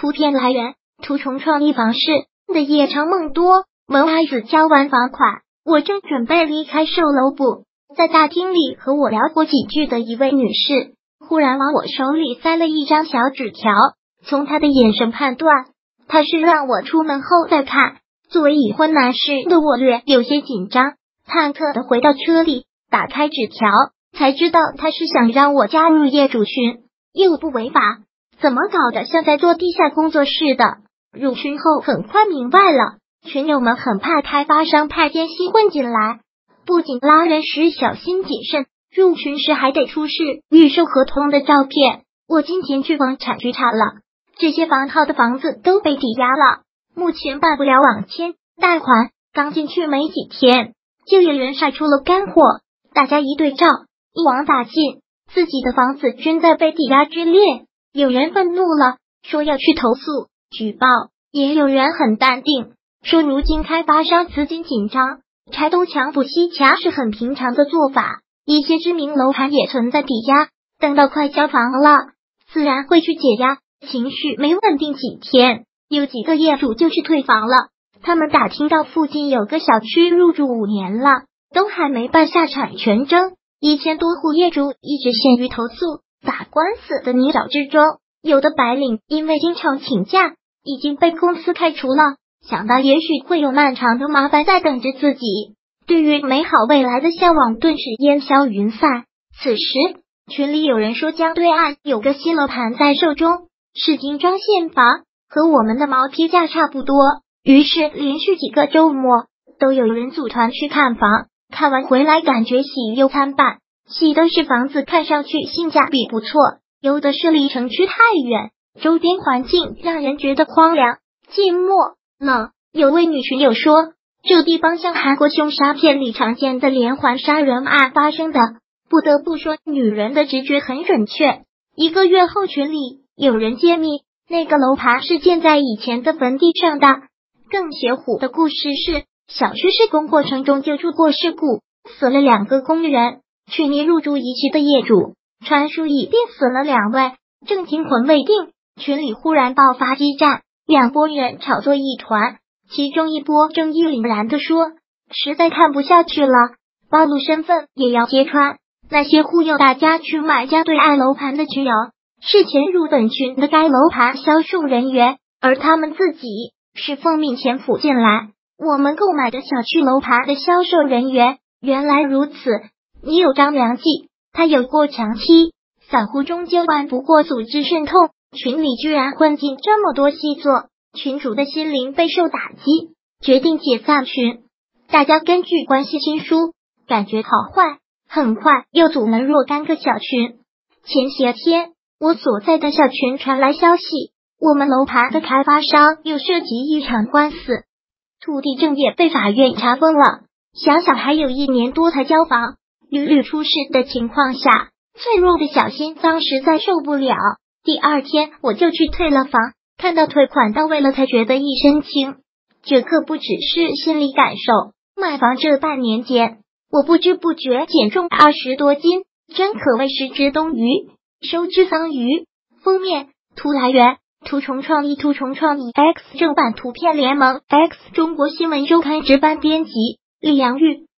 图片来源：图虫创意房事的夜长梦多。萌孩子交完房款，我正准备离开售楼部，在大厅里和我聊过几句的一位女士，忽然往我手里塞了一张小纸条。从她的眼神判断，她是让我出门后再看。作为已婚男士的我略有些紧张，忐忑的回到车里，打开纸条，才知道他是想让我加入业主群，又不违法。怎么搞得像在做地下工作似的？入群后很快明白了，群友们很怕开发商派奸细混进来，不仅拉人时小心谨慎，入群时还得出示预售合同的照片。我今天去房产局查了，这些房号的房子都被抵押了，目前办不了网签贷款。刚进去没几天，就有人晒出了干货，大家一对照，一网打尽，自己的房子均在被抵押之列。有人愤怒了，说要去投诉举报；也有人很淡定，说如今开发商资金紧张，拆东墙补西墙是很平常的做法。一些知名楼盘也存在抵押，等到快交房了，自然会去解压。情绪没稳定几天，有几个业主就去退房了。他们打听到附近有个小区入住五年了，都还没办下产权证，一千多户业主一直陷于投诉。打官司的泥沼之中，有的白领因为经常请假，已经被公司开除了。想到也许会有漫长的麻烦在等着自己，对于美好未来的向往顿时烟消云散。此时群里有人说，江对岸有个新楼盘在售中，是精装现房，和我们的毛坯价差不多。于是连续几个周末都有人组团去看房，看完回来感觉喜忧参半。喜的是房子看上去性价比不错，有的是离城区太远，周边环境让人觉得荒凉、寂寞、冷。有位女群友说，这地方像韩国凶杀片里常见的连环杀人案发生的。不得不说，女人的直觉很准确。一个月后，群里有人揭秘，那个楼盘是建在以前的坟地上的。更邪乎的故事是，小区施工过程中就出过事故，死了两个工人。去年入住一期的业主传出已病死了两位，正惊魂未定。群里忽然爆发激战，两拨人吵作一团。其中一波正义凛然的说：“实在看不下去了，暴露身份也要揭穿。”那些忽悠大家去买家对爱楼盘的群友，是潜入本群的该楼盘销售人员，而他们自己是奉命潜伏进来。我们购买的小区楼盘的销售人员，原来如此。你有张良计，他有过强妻，散户终究玩不过组织渗透。群里居然混进这么多细作，群主的心灵备受打击，决定解散群。大家根据关系新书，感觉好坏，很快又组了若干个小群。前些天，我所在的小群传来消息，我们楼盘的开发商又涉及一场官司，土地证也被法院查封了。想想还有一年多才交房。屡屡出事的情况下，脆弱的小心脏实在受不了。第二天我就去退了房，看到退款到位了，才觉得一身轻。这可不只是心理感受。买房这半年间，我不知不觉减重二十多斤，真可谓食之冬鱼，收之桑榆。封面图来源：图虫创意，图虫创意 X 正版图片联盟 X 中国新闻周刊值班编辑李阳玉。